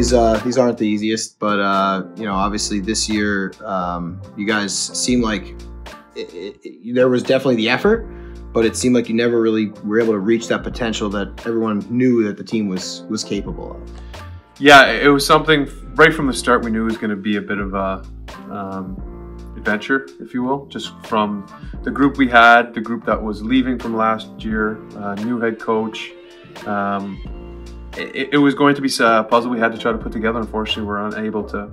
these uh, these aren't the easiest, but uh, you know, obviously this year, um, you guys seem like it, it, it, there was definitely the effort, but it seemed like you never really were able to reach that potential that everyone knew that the team was was capable of. Yeah, it was something right from the start. We knew it was going to be a bit of a um, adventure, if you will, just from the group we had, the group that was leaving from last year, uh, new head coach. Um, it, it, was going to be a puzzle we had to try to put together. Unfortunately, we were unable to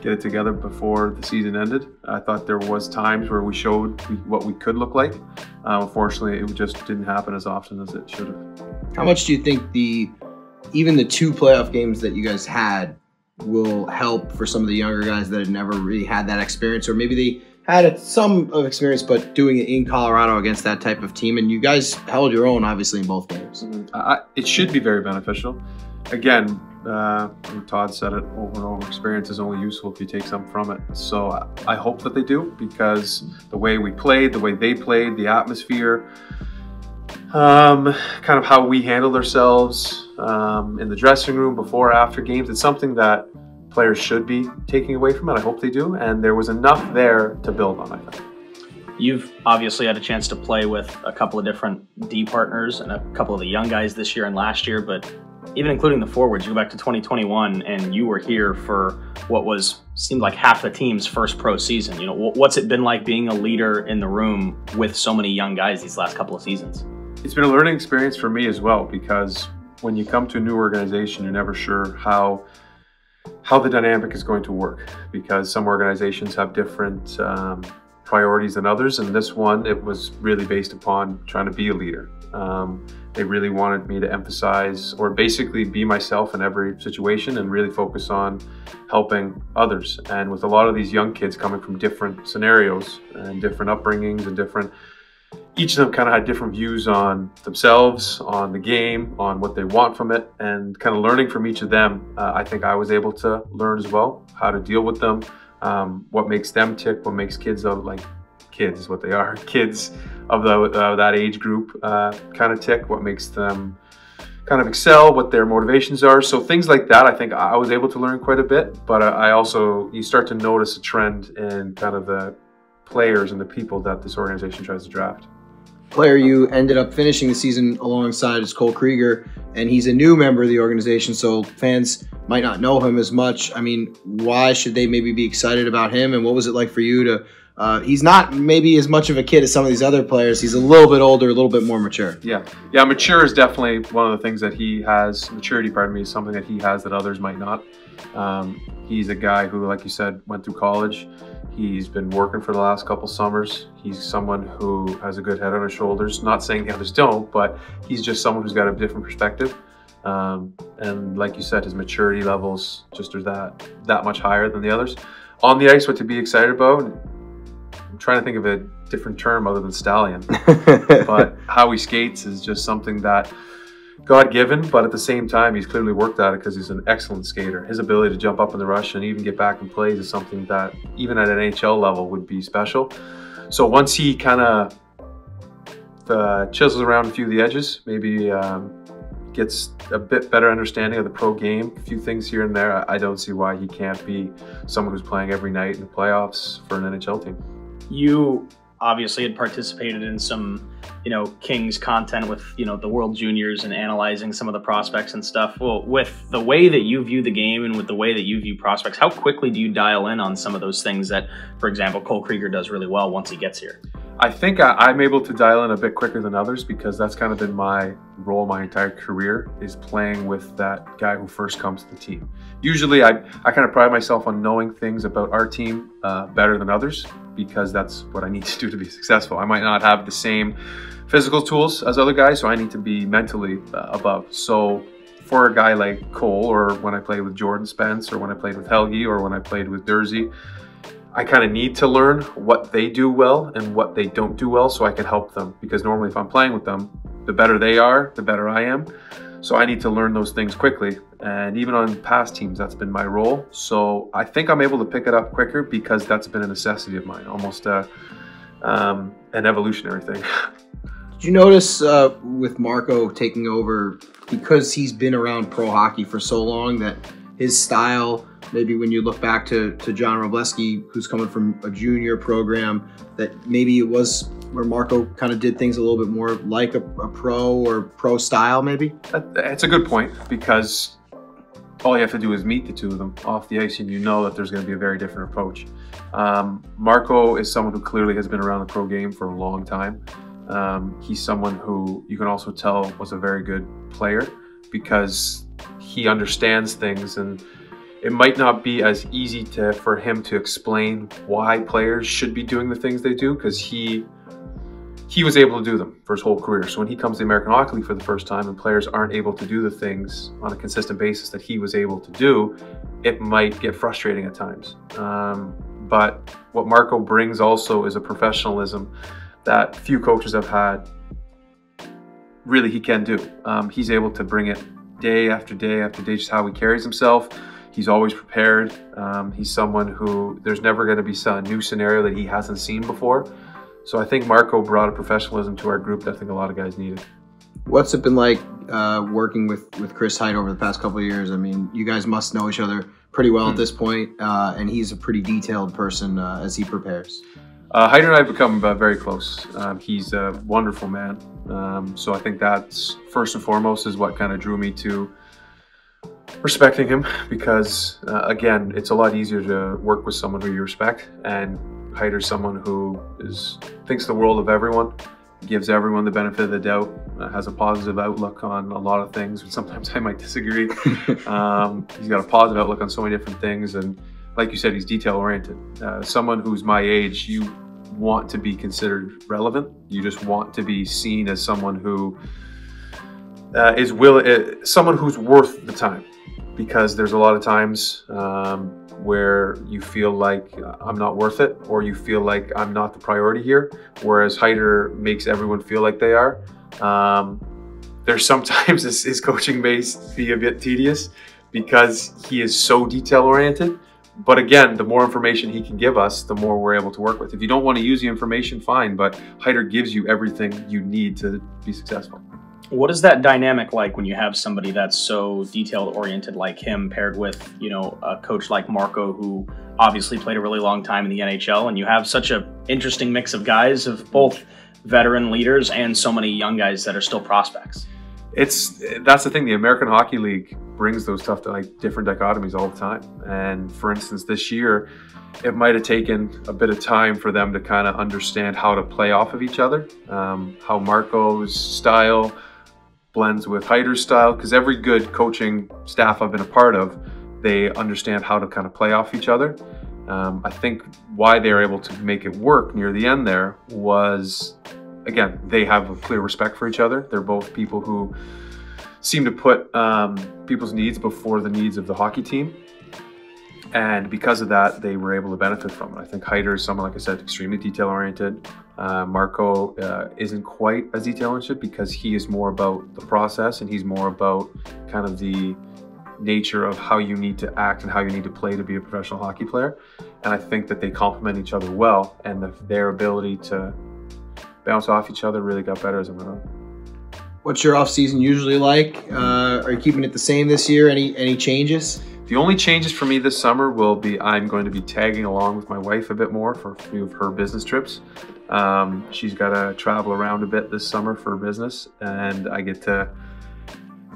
get it together before the season ended. I thought there was times where we showed what we could look like. Uh, unfortunately, it just didn't happen as often as it should have. How much do you think the even the two playoff games that you guys had will help for some of the younger guys that had never really had that experience, or maybe they had some of experience, but doing it in Colorado against that type of team, and you guys held your own, obviously, in both games. Uh, it should be very beneficial. Again, uh, Todd said it over and over. Experience is only useful if you take something from it. So I hope that they do because the way we played, the way they played, the atmosphere, um, kind of how we handled ourselves um, in the dressing room before, after games. It's something that players should be taking away from it. I hope they do. And there was enough there to build on, I think. You've obviously had a chance to play with a couple of different D partners and a couple of the young guys this year and last year, but even including the forwards, you go back to 2021 and you were here for what was seemed like half the team's first pro season. You know, what's it been like being a leader in the room with so many young guys these last couple of seasons? It's been a learning experience for me as well because when you come to a new organization, you're never sure how how the dynamic is going to work because some organizations have different um, priorities than others. And this one, it was really based upon trying to be a leader. Um, they really wanted me to emphasize or basically be myself in every situation and really focus on helping others. And with a lot of these young kids coming from different scenarios and different upbringings and different each of them kind of had different views on themselves, on the game, on what they want from it, and kind of learning from each of them. Uh, I think I was able to learn as well how to deal with them, um, what makes them tick, what makes kids of like kids is what they are, kids of the uh, that age group uh, kind of tick, what makes them kind of excel, what their motivations are. So things like that, I think I was able to learn quite a bit. But I also you start to notice a trend in kind of the players and the people that this organization tries to draft player you ended up finishing the season alongside is Cole Krygier, and he's a new member of the organization, so fans might not know him as much. I mean, why should they maybe be excited about him, and what was it like for you to? Uh, he's not maybe as much of a kid as some of these other players. He's a little bit older, a little bit more mature. Yeah, yeah, mature is definitely one of the things that he has. Maturity, pardon me, is something that he has that others might not. Um, he's a guy who, like you said, went through college. He's been working for the last couple summers. He's someone who has a good head on his shoulders. Not saying the others don't, but he's just someone who's got a different perspective. Um, and like you said, his maturity levels just are that that much higher than the others. On the ice, what to be excited about? I'm trying to think of a different term other than stallion, but how he skates is just something that God given, but at the same time, he's clearly worked at it because he's an excellent skater. His ability to jump up in the rush and even get back and plays is something that even at an NHL level would be special. So once he kind of uh, chisels around a few of the edges, maybe um, gets a bit better understanding of the pro game, a few things here and there, I don't see why he can't be someone who's playing every night in the playoffs for an NHL team. You obviously had participated in some, you know, Kings content with, you know, the World Juniors and analyzing some of the prospects and stuff. Well, with the way that you view the game and with the way that you view prospects, how quickly do you dial in on some of those things that, for example, Cole Krygier does really well once he gets here? I think I, am able to dial in a bit quicker than others because that's kind of been my role my entire career is playing with that guy who first comes to the team. Usually I, I kind of pride myself on knowing things about our team uh, better than others because that's what I need to do to be successful. I might not have the same physical tools as other guys, so I need to be mentally uh, above. So for a guy like Cole or when I played with Jordan Spence or when I played with Helge or when I played with Durzi, I kind of need to learn what they do well and what they don't do well so I can help them. Because normally if I'm playing with them, the better they are, the better I am. So I need to learn those things quickly. And even on past teams, that's been my role. So I think I'm able to pick it up quicker because that's been a necessity of mine, almost a, um, an evolutionary thing. Did you notice uh, with Marco taking over, because he's been around pro hockey for so long, that his style. Maybe when you look back to, to John Wroblewski, who's coming from a junior program, that maybe it was where Marco kind of did things a little bit more like a, a pro or pro style, maybe? that's a good point because all you have to do is meet the two of them off the ice and you know that there's going to be a very different approach. Um, Marco is someone who clearly has been around the pro game for a long time. Um, he's someone who you can also tell was a very good player because he understands things and it might not be as easy to for him to explain why players should be doing the things they do because he he was able to do them for his whole career. So when he comes to the American Hockey League for the first time and players aren't able to do the things on a consistent basis that he was able to do, it might get frustrating at times. Um, but what Marco brings also is a professionalism that few coaches have had. Really, he can do. Um, he's able to bring it day after day after day, just how he carries himself. He's always prepared. Um, he's someone who there's never going to be a new scenario that he hasn't seen before. So I think Marco brought a professionalism to our group that I think a lot of guys needed. What's it been like uh, working with, with Chris Hyde over the past couple of years? I mean, you guys must know each other pretty well mm-hmm. at hmm. this point, uh, and he's a pretty detailed person uh, as he prepares. Uh, Hyder and I have become uh, very close. Um, he's a wonderful man. Um, so I think that's first and foremost is what kind of drew me to respecting him because, uh, again, it's a lot easier to work with someone who you respect. And Hyder's someone who is thinks the world of everyone, gives everyone the benefit of the doubt, uh, has a positive outlook on a lot of things. Sometimes I might disagree. um, he's got a positive outlook on so many different things. And like you said, he's detail oriented. Uh, someone who's my age, you want to be considered relevant. You just want to be seen as someone who uh, is will uh, someone who's worth the time because there's a lot of times um, where you feel like I'm not worth it or you feel like I'm not the priority here whereas Hyder makes everyone feel like they are um, there's sometimes his, his coaching base be a bit tedious because he is so detail oriented but again, the more information he can give us, the more we're able to work with. If you don't want to use the information, fine, but Hyder gives you everything you need to be successful. What is that dynamic like when you have somebody that's so detailed oriented like him paired with, you know, a coach like Marco who obviously played a really long time in the NHL and you have such an interesting mix of guys of both veteran leaders and so many young guys that are still prospects? it's that's the thing. The American Hockey League brings those stuff to like different dichotomies all the time. And for instance, this year, it might have taken a bit of time for them to kind of understand how to play off of each other, um, how Marco's style blends with Hyder's style. Because every good coaching staff I've been a part of, they understand how to kind of play off each other. Um, I think why they were able to make it work near the end there was again, they have a clear respect for each other. They're both people who seem to put um, people's needs before the needs of the hockey team. And because of that, they were able to benefit from it. I think Hyder is someone, like I said, extremely detail oriented. Uh, Marco uh, isn't quite as detail oriented because he is more about the process and he's more about kind of the nature of how you need to act and how you need to play to be a professional hockey player. And I think that they complement each other well and the, their ability to bounce off each other really got better as it went on. What's your off season usually like? Uh, are you keeping it the same this year? Any any changes? The only changes for me this summer will be I'm going to be tagging along with my wife a bit more for a few of her business trips. Um, she's got to travel around a bit this summer for business, and I get to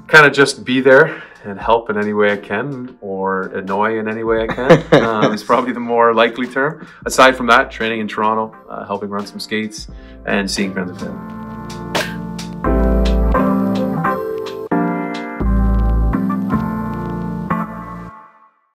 kind of just be there and help in any way I can or annoy in any way I can um, is probably the more likely term. Aside from that, training in Toronto, uh, helping run some skates, and seeing friends and family.